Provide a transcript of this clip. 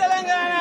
Telangana!